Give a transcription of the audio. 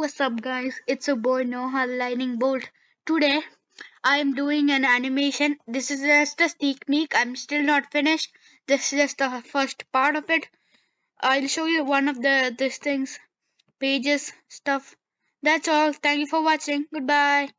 What's up guys, it's your boy Noah Lightning Bolt. Today I am doing an animation. This is just a sneak peek. I'm still not finished. This is just the first part of it. I'll show you one of the these things, pages, stuff. That's all. Thank you for watching. Goodbye.